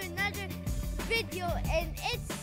to another video, and it's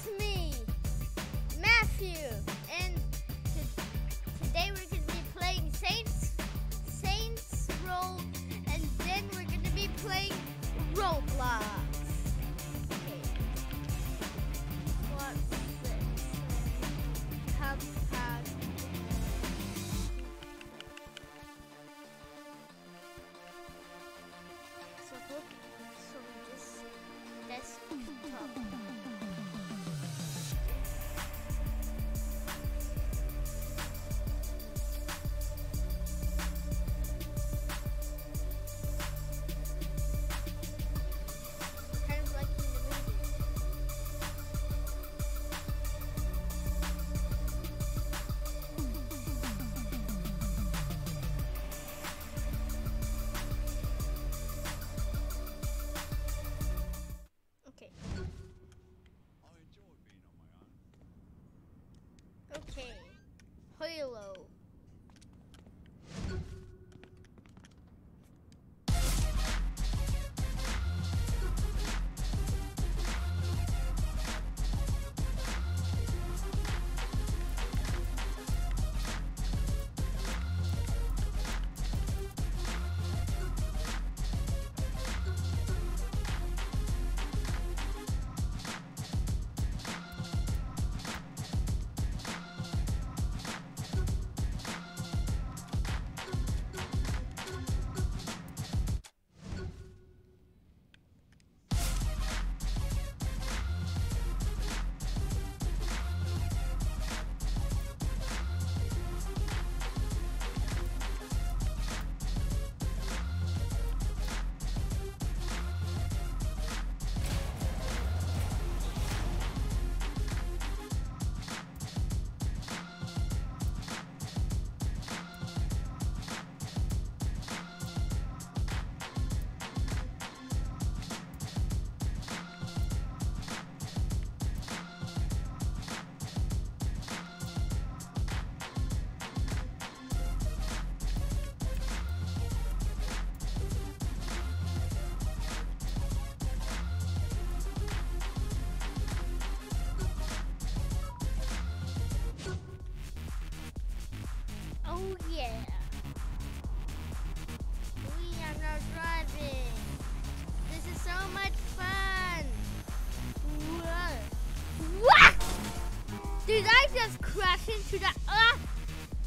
crash into? Ah!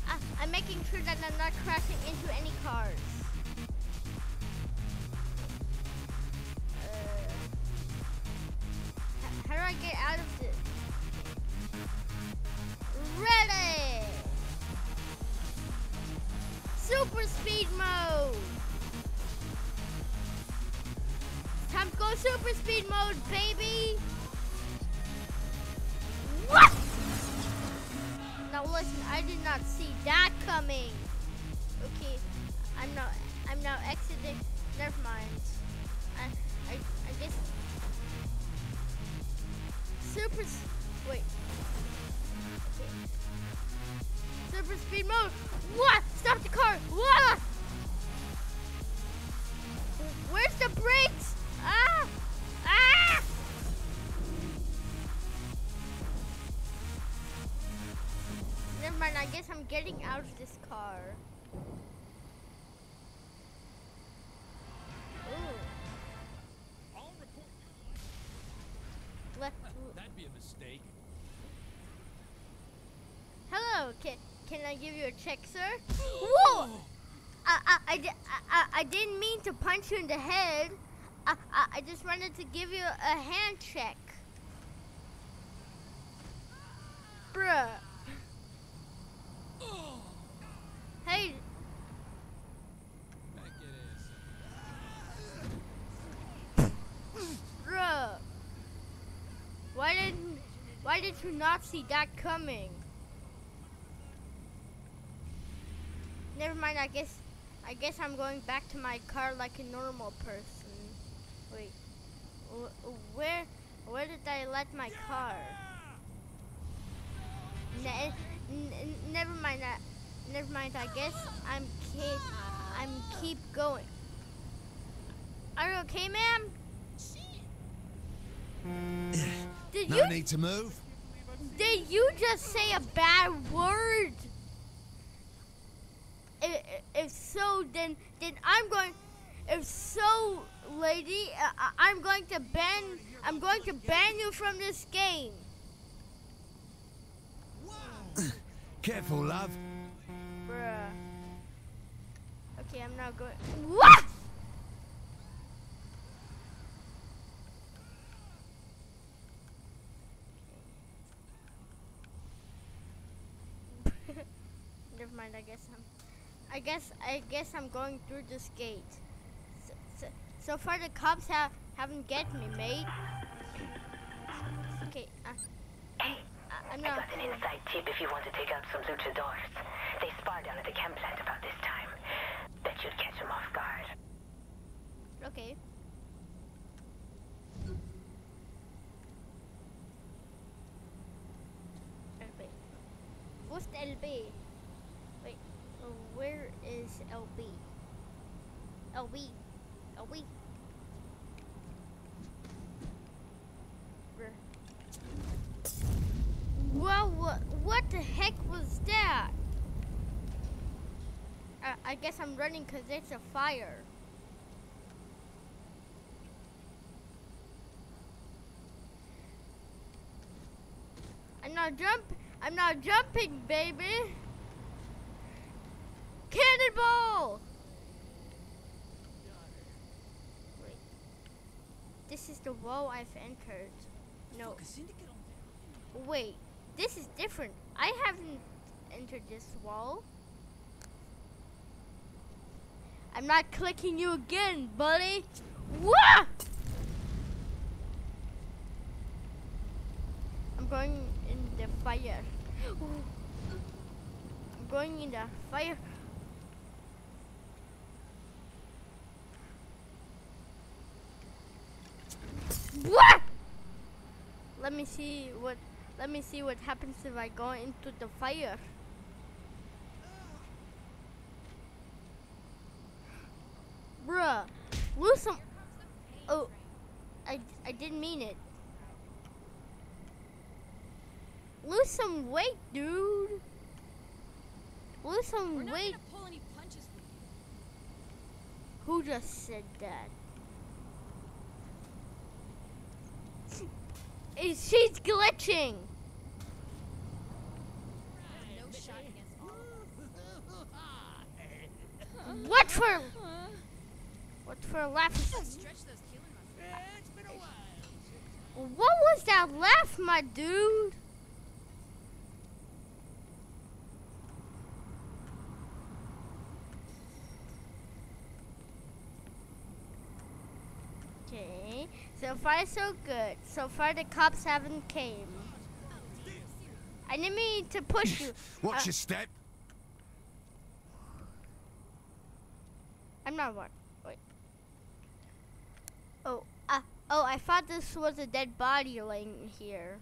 Ah, I'm making sure that I'm not crashing into any cars. Uh, how do I get out of this? Ready! Super speed mode! Time to go super speed mode, baby! Did not see that coming. Okay, I'm not. I'm now exiting. Never mind. I I I guess super. Wait. Okay. Super speed mode. Getting out of this car. Ooh. I'll report you. Left. That'd be a mistake. Hello. Can can I give you a check, sir? Whoa! I, I, I, I, I- I didn't mean to punch you in the head. I, I, I just wanted to give you a hand check. Bruh. Hey, Heck it is. bruh. Why didn't why did you not see that coming? Never mind, I guess I guess I'm going back to my car like a normal person. Wait. Where where did I let my car? Ne- never mind that. Never mind. I guess I'm keep I'm keep going. Are you okay, ma'am? Did No you need to move. Did you just say a bad word? If so, then then I'm going. If so, lady, I- I- I'm going to ban. I'm going to ban you from this game. Careful, love. Bruh. Okay, I'm not going. What? Never mind. I guess I'm. I guess I guess I'm going through this gate. So, so, so far the cops have haven't get me, mate. Okay. Uh, I'm, I- I'm I got an inside tip if you want to take out some luchadors. They spar down at the chem plant about this time. Bet you'd catch them off guard. Okay. LB. What's the LB? Wait, uh, where is LB? LB. LB. Where? Well, what, what the heck was that? I, I guess I'm running because it's a fire. I'm not jump. I'm not jumping, baby. Cannonball! Wait. This is the wall I've entered. No. Wait. This is different. I haven't entered this wall. I'm not clicking you again, buddy. Wah! I'm going in the fire. I'm going in the fire. What? Let me see what. Let me see what happens if I go into the fire. Bruh, lose some. Oh, I I didn't mean it. Lose some weight, dude. Lose some weight. gonna pull any punches with you. Who just said that? Is she's glitching? No shot against all What for? What for laughing? Stretch those killing muscles. What was that laugh, my dude? Okay, so far so good. So far the cops haven't came. I need me to push you. Watch Uh, your step. I'm not one. Wait. Oh, uh, oh, I thought this was a dead body laying here.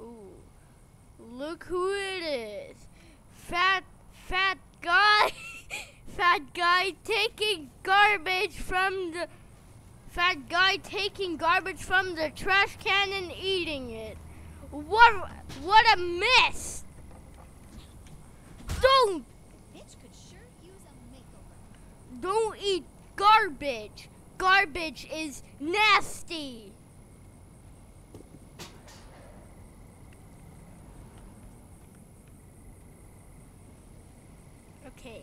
Ooh. Look who it is. Fat, fat guy. fat guy taking garbage from the. Fat guy taking garbage from the trash can and eating it. What, what a mess! Don't Don't eat garbage. Garbage is nasty. Okay.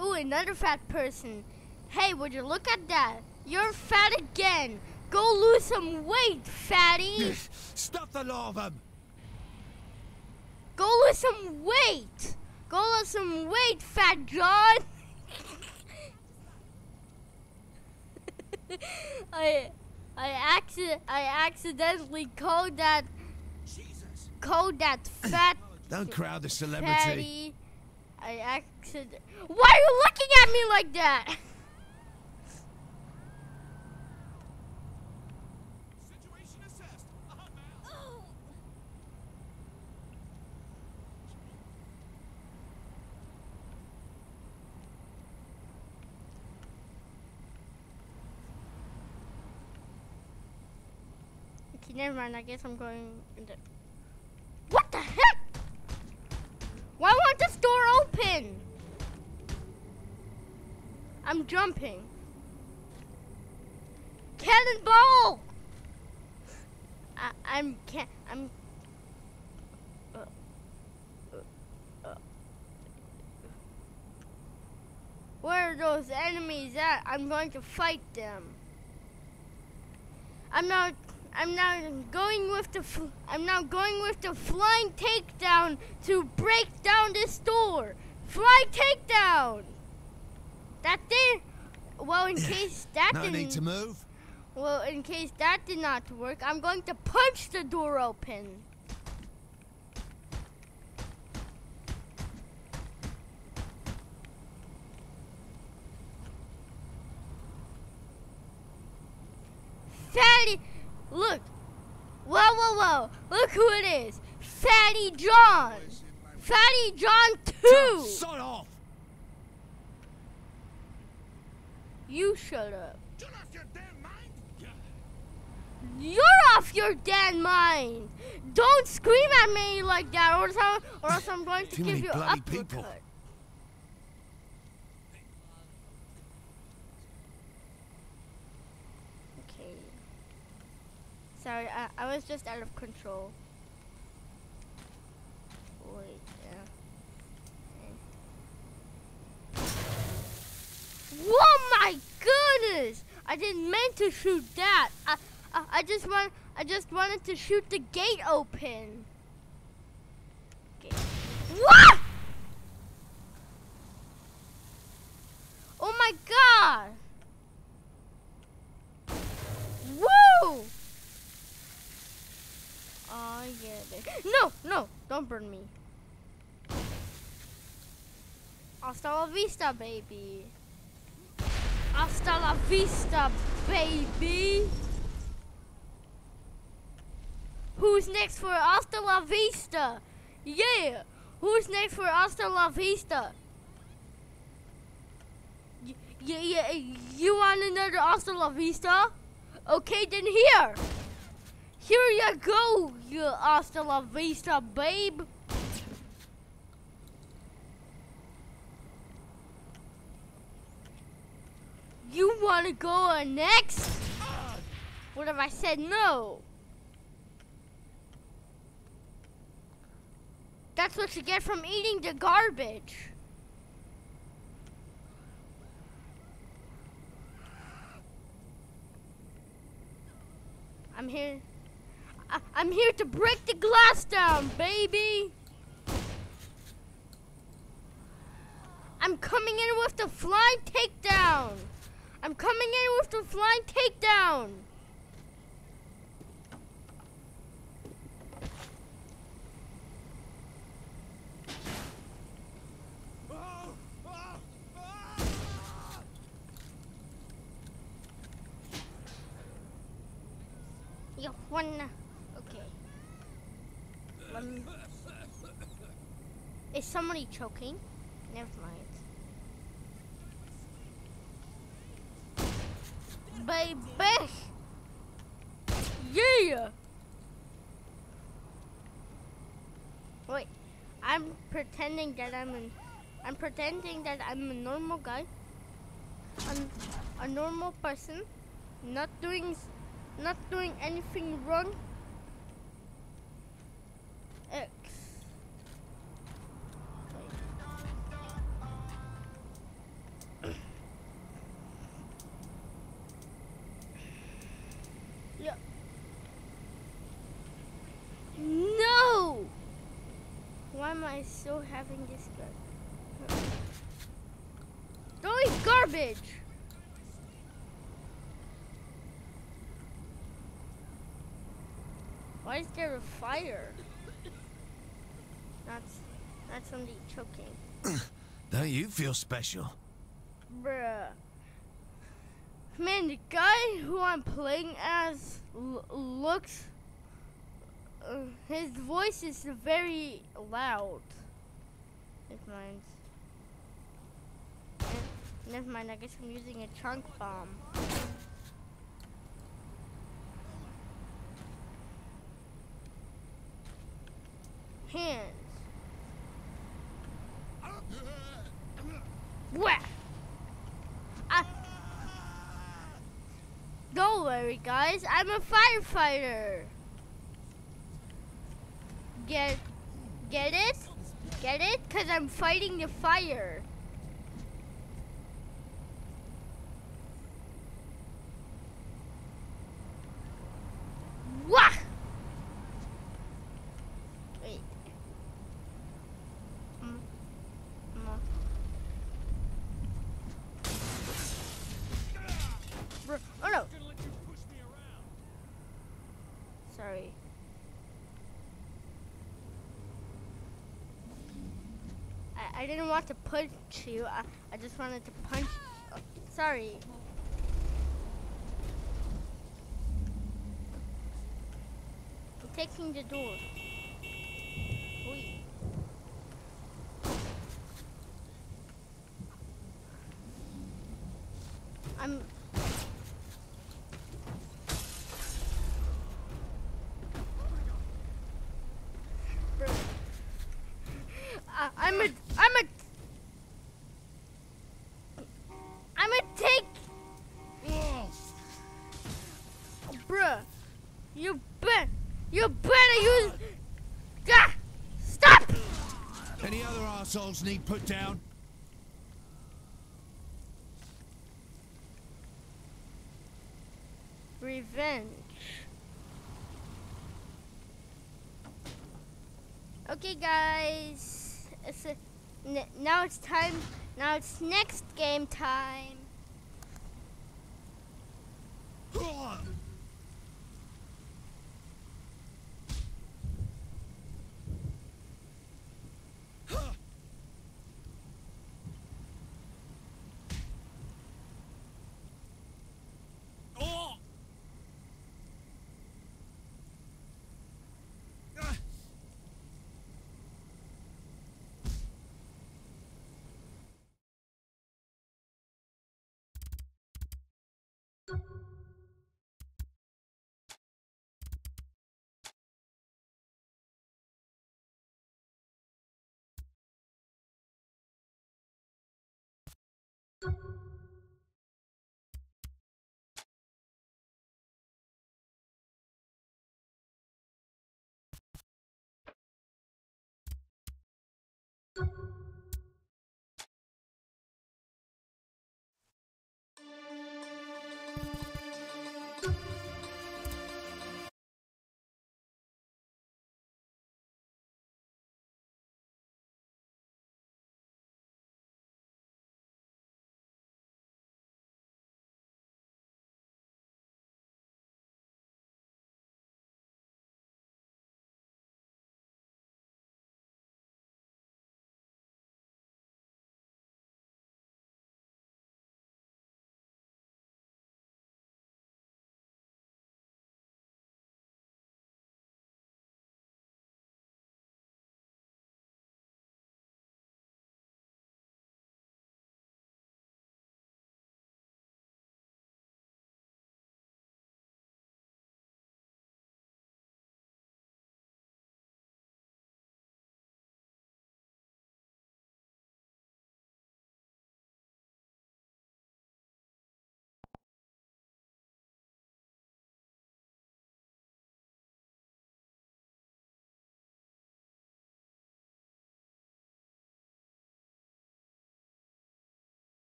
Ooh, another fat person. Hey, would you look at that? You're fat again. Go lose some weight, fatty. Stuff the lot of them. Go lose some weight. Go lose some weight, Fat John. I I accident I accidentally called that Jesus. called that fat Don't crowd the celebrity. fatty. I accident. Why are you looking at me like that? Situation assessed. I'm out. Never mind. I guess I'm going. What the heck? Why won't this door open? I'm jumping. Cannonball! I, I'm can I'm. Uh, uh, uh. Where are those enemies at? I'm going to fight them. I'm now I'm now going with the I'm now going with the flying takedown to break down this door. Fly takedown. That did. Well, in case that No didn't. need to move. Well, in case that did not work, I'm going to punch the door open. Fatty, look. Whoa, whoa, whoa. Look who it is. Fatty John. Fatty John 2. Sod off! You shut up. You lost your damn mind? Yeah. You're off your damn mind. Don't scream at me like that, or else, or else I'm going to Too give you bloody uppercut. people. Okay. Sorry, I, I was just out of control. Wait, yeah. Whoa, oh my goodness! I didn't mean to shoot that. I, I, I just want, I just wanted to shoot the gate open. Okay. What? Oh my god! Oh yeah. they- No, no, don't burn me. Hasta la vista, baby. Hasta la vista, baby. Who's next for Hasta la Vista? Yeah. Who's next for Hasta la Vista? Y- Yeah, yeah, you want another Hasta la Vista? Okay, then here. Here you go, you Hasta la Vista, babe. You want to go next? What if I said no? That's what you get from eating the garbage. I'm here. I- I'm here to break the glass down, baby. I'm coming in with the flying takedown. I'm coming in with the flying takedown. Oh, oh, oh. You wanna? Okay. Let me- Is somebody choking? Never mind. Baby! Yeah! Wait, I'm pretending that I'm an, I'm pretending that I'm a normal guy. I'm a normal person, not doing not doing anything wrong. I still having this gun? Don't eat garbage! Why is there a fire? That's that's somebody choking. Don't you feel special? Bruh. Man, the guy who I'm playing as l- looks uh, his voice is very loud. If mind. Eh, never mind, I guess I'm using a chunk bomb. Hands. Whack! Ah. Don't worry guys, I'm a firefighter! Get, get it? Get it? Cause I'm fighting the fire. Wah! Wait. Mm. Mm. Bro- Oh no! gonna let you push me around. Sorry. I, didn't want to punch you. I, I just wanted to punch. oh, sorry. I'm taking the door. I'm. I'm a. assholes need put down? Revenge. Okay, guys. It's now it's time. Now it's next game time.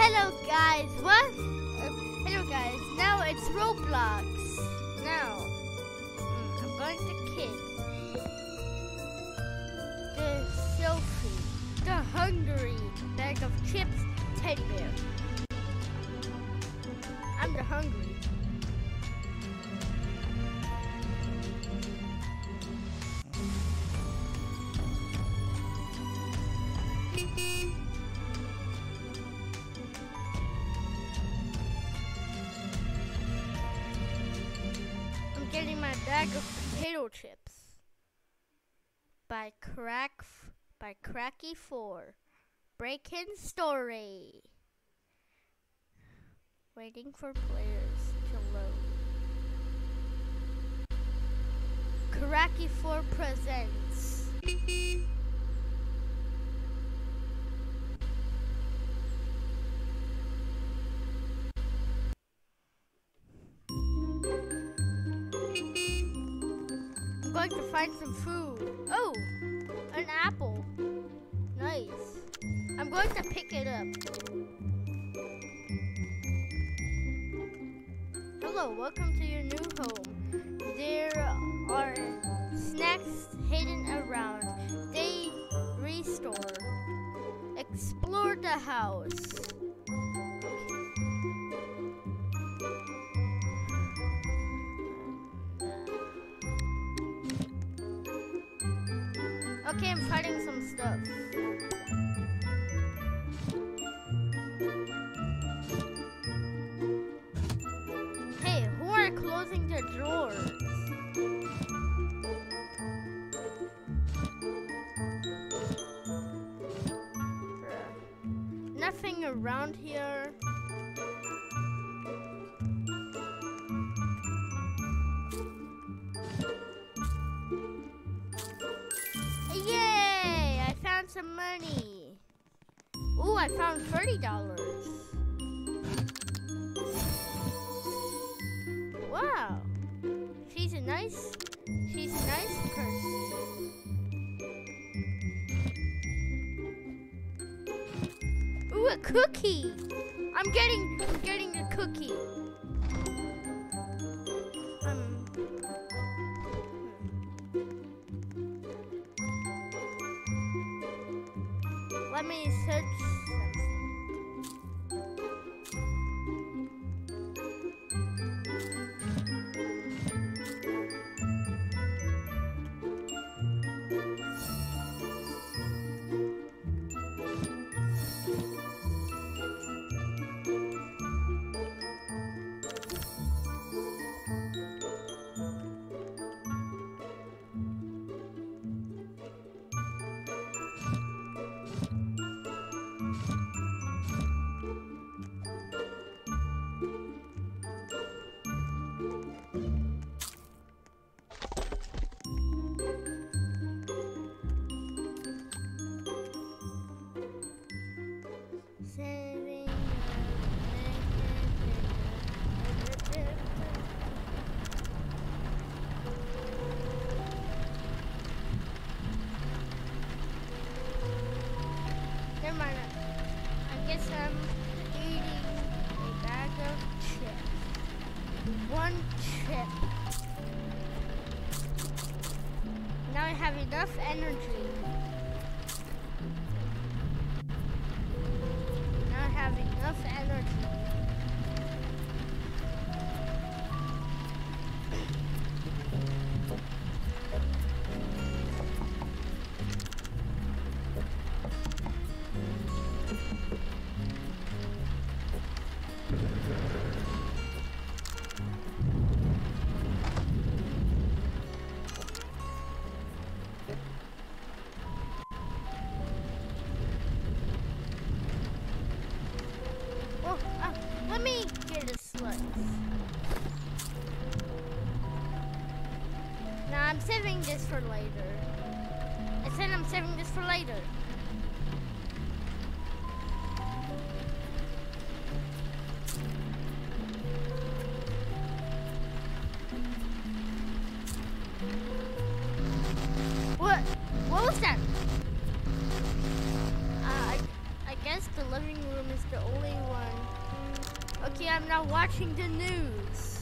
Hello guys, what? Uh, hello guys, now it's Roblox. Now, mm, I'm going to kid. The Sophie, the hungry bag of chips, teddy bear. I'm the hungry. Potato chips by crack by Cracky Four. Break-in story. Waiting for players to load. Cracky Four presents. Going to find some food. Oh, an apple. Nice. I'm going to pick it up. Hello, welcome to your new home. There are snacks hidden around. They restore. Explore the house. Okay, I'm finding some stuff. I found thirty dollars. Wow. She's a nice she's a nice person. Ooh, a cookie. Energy. For later. I said I'm saving this for later. What? What was that? Uh, I, I guess the living room is the only one Okay, I'm not watching the news.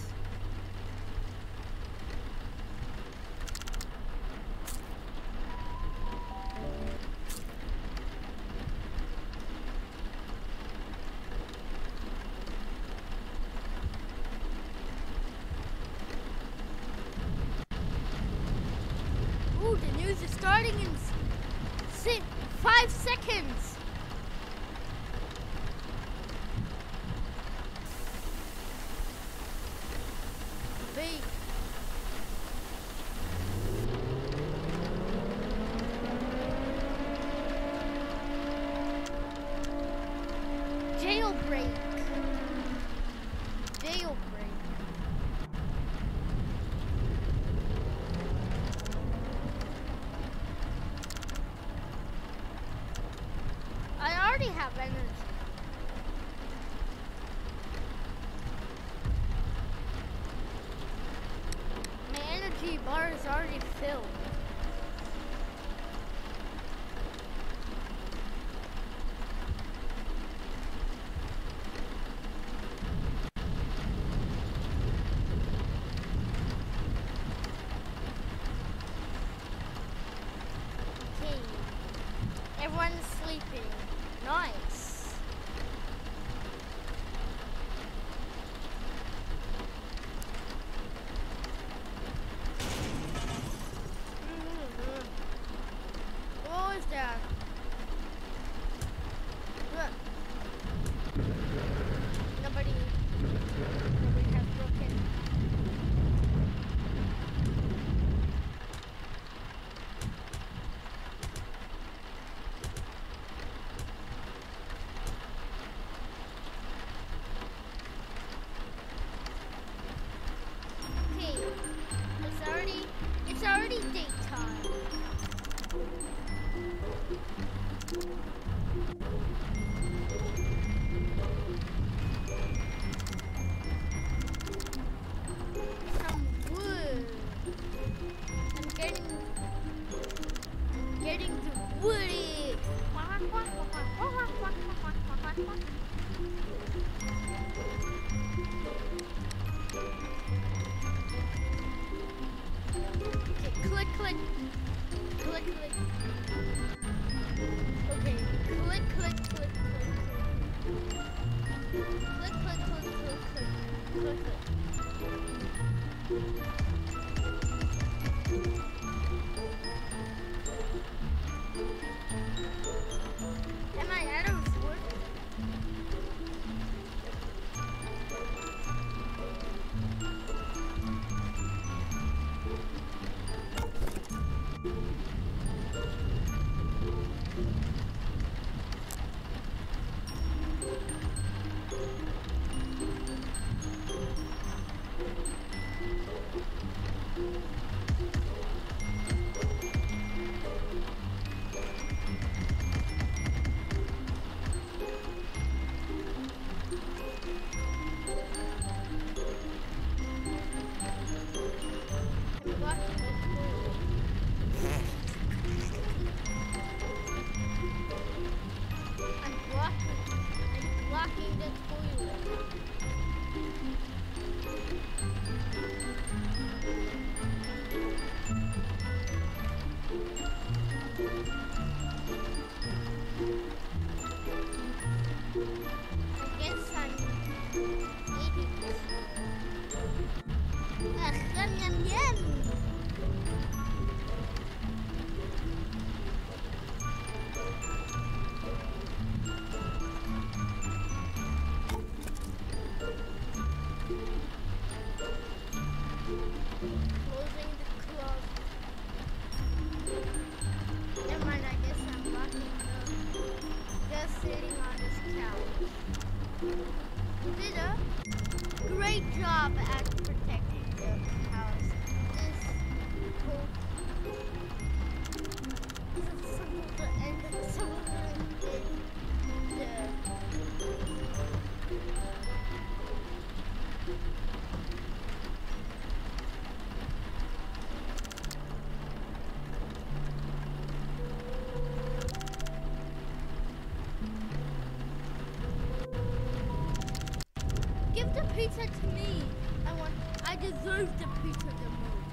pizza to me. I want. I deserve the pizza the most.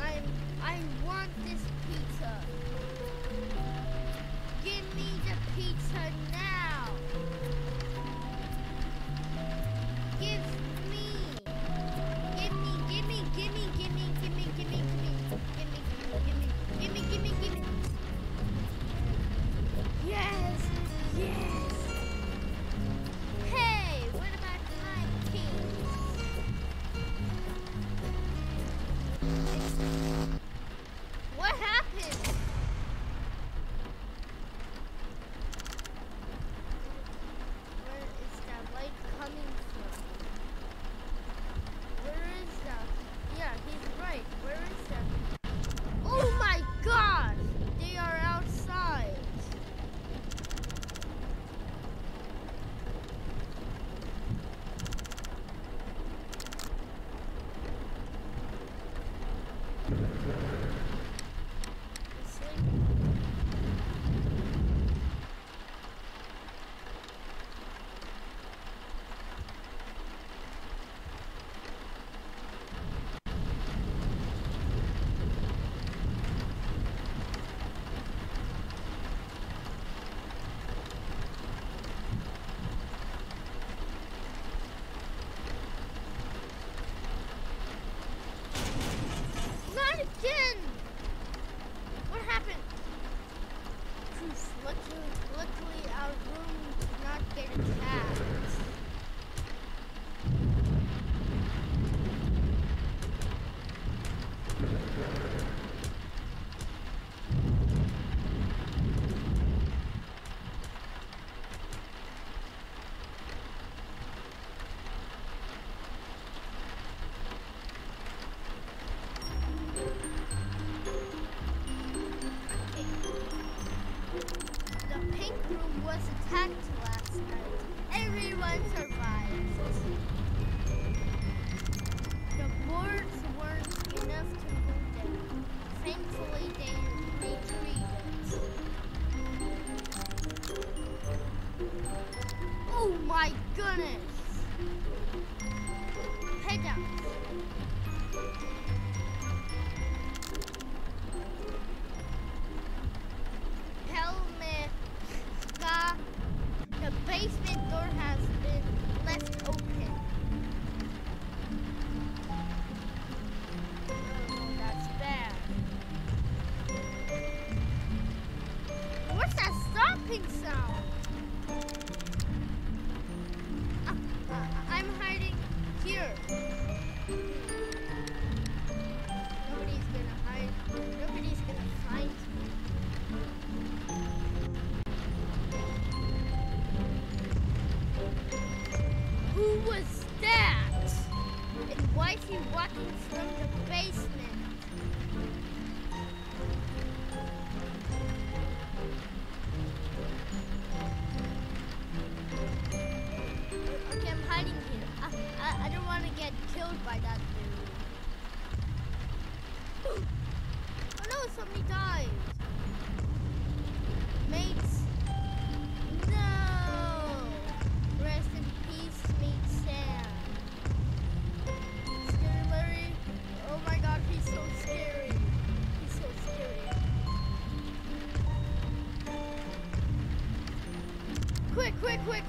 I I want this pizza. Give me the pizza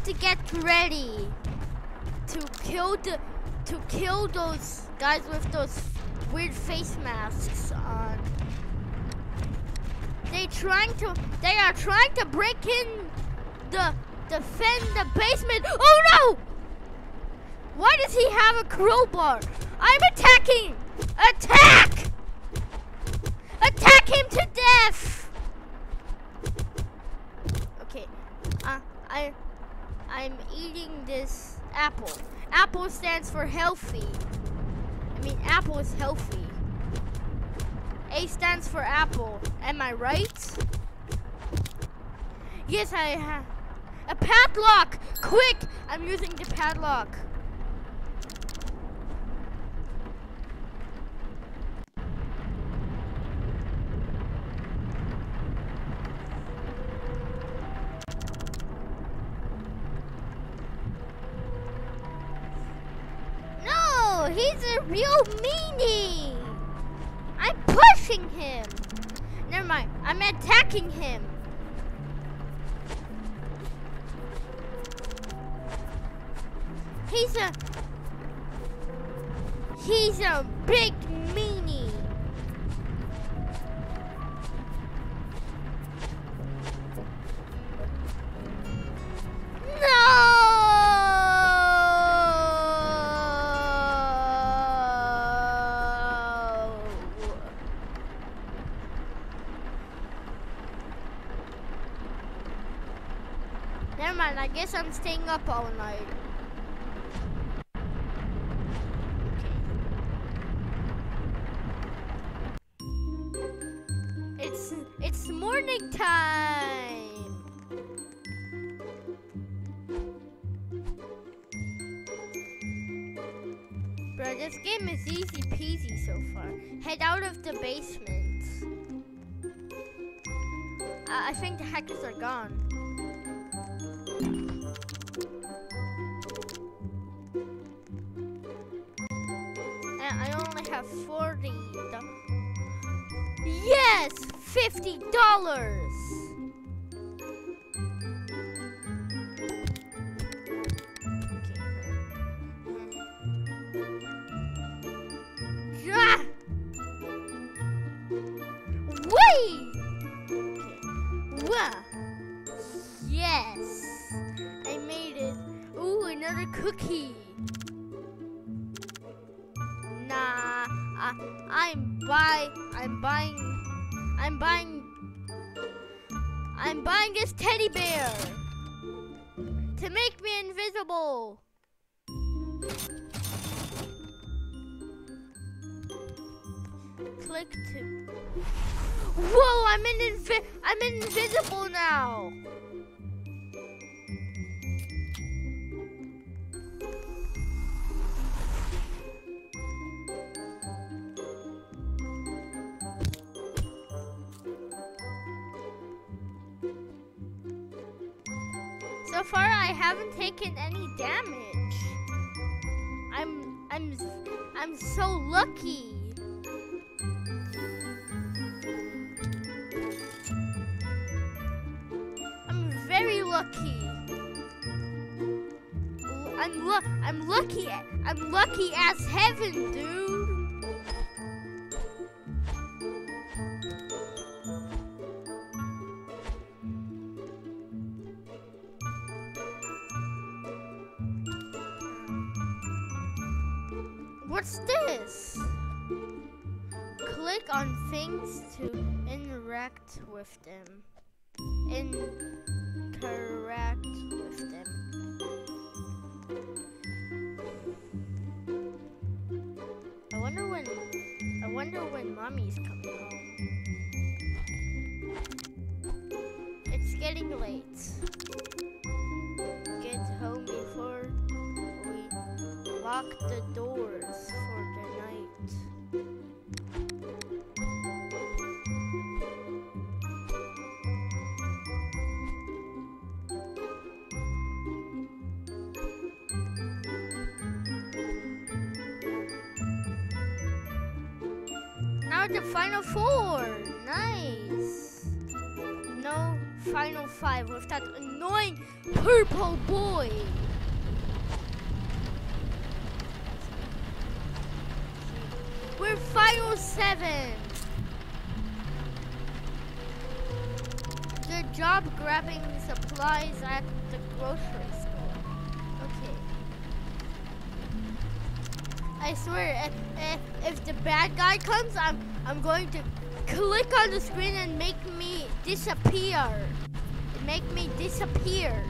Have to get ready to kill the to kill those guys with those weird face masks on. They trying to they are trying to break in the defend the basement. Oh no! Why does he have a crowbar? I'm attacking! Attack! Attack him to death! Okay, uh, I, I'm eating this apple. Apple stands for healthy. I mean, apple is healthy. A stands for apple. Am I right? Yes, I have. A padlock! Quick! I'm using the padlock. Mind, I guess I'm staying up all night. Far, I haven't taken any damage. I'm I'm I'm so lucky. I'm very lucky. I'm lu- I'm lucky. I'm lucky as heaven, dude. Now the final four. Nice. No final five with that annoying purple boy. We're final seven. Good job grabbing supplies at the grocery store. Okay. I swear, if, if, if the bad guy comes, I'm I'm going to click on the screen and make me disappear. Make me disappear.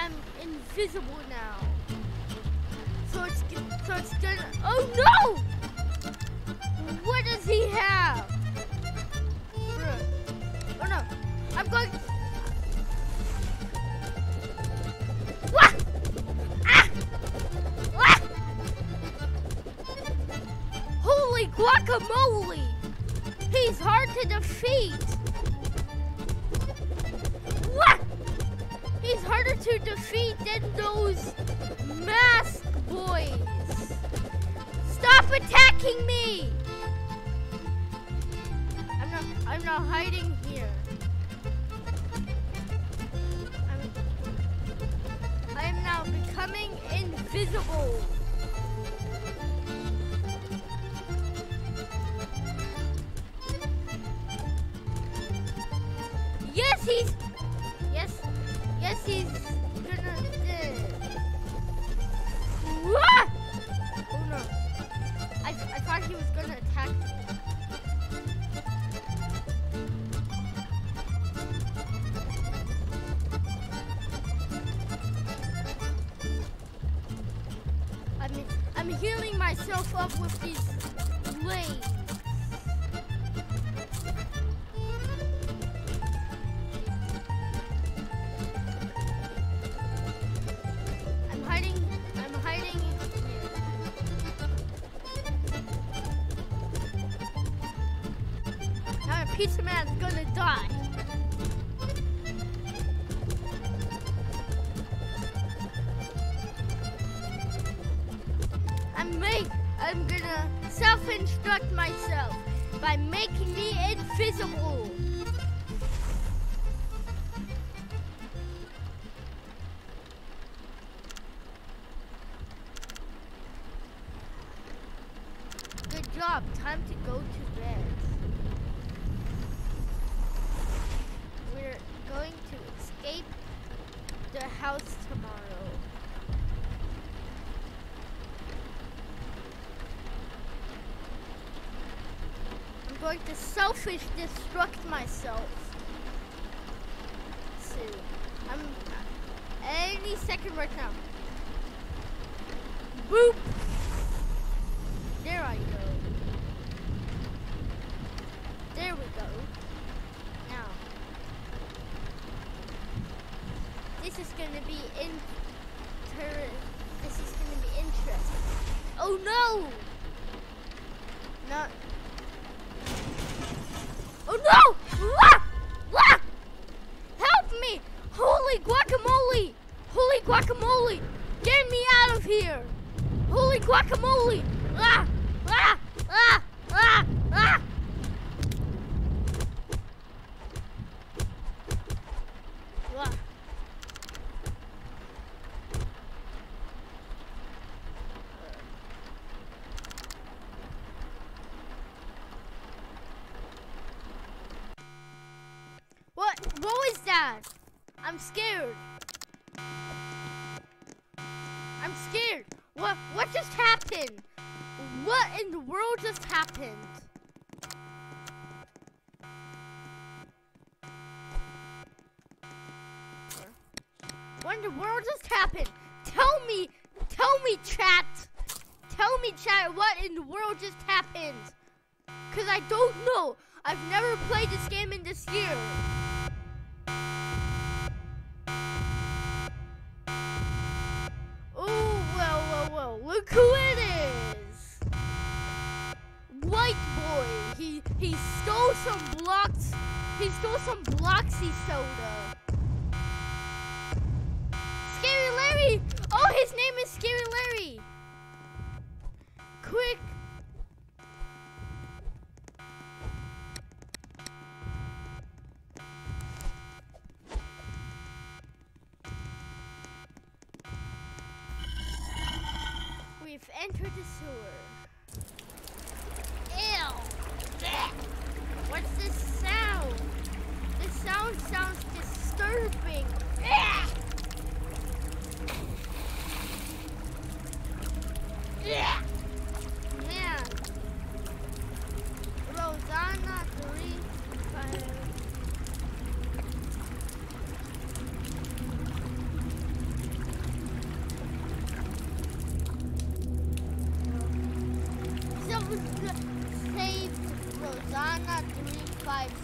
I'm invisible now. So it's so it's gonna Oh no! What does he have? Oh no. I'm going Wah! Ah! Ah! Holy guacamole! He's hard to defeat! To defeat those mask boys! Stop attacking me! I'm not I'm not hiding here. I'm I am now becoming invisible. Pizza Man's gonna die. I'm make. I'm gonna self-instruct myself by making me invisible. Dad. I'm scared. I'm scared. What what just happened? What in the world just happened? What in the world just happened? Tell me, tell me chat. Tell me chat what in the world just happened. Cause I don't know. I've never played this game in this year. Five.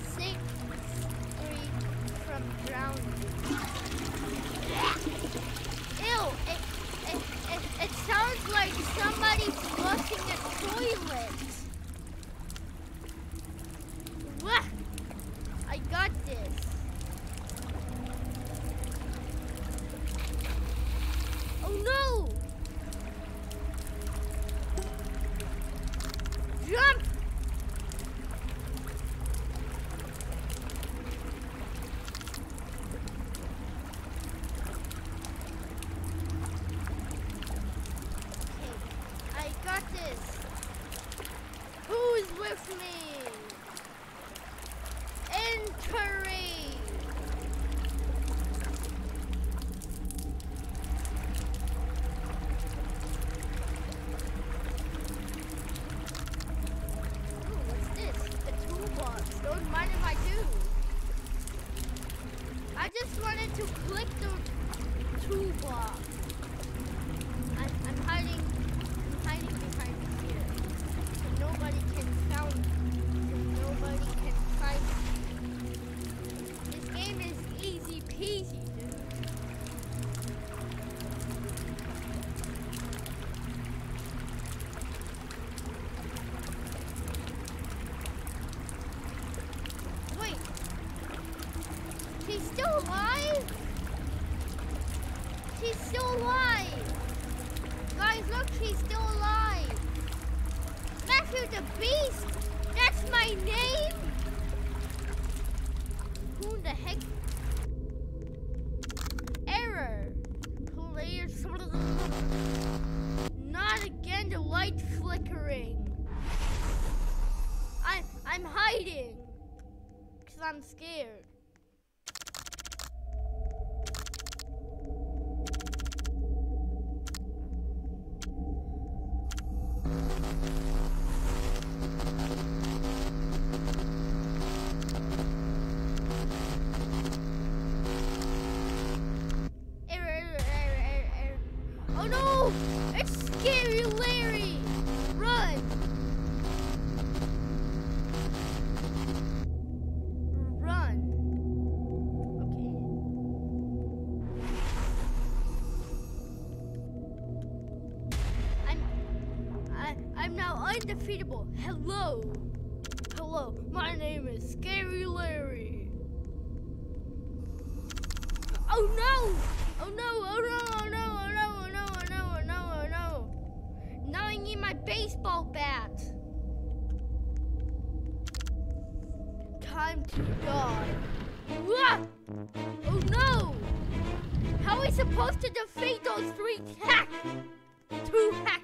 still alive! Guys, look, she's still alive! Matthew the Beast! That's my name? Who the heck Boo.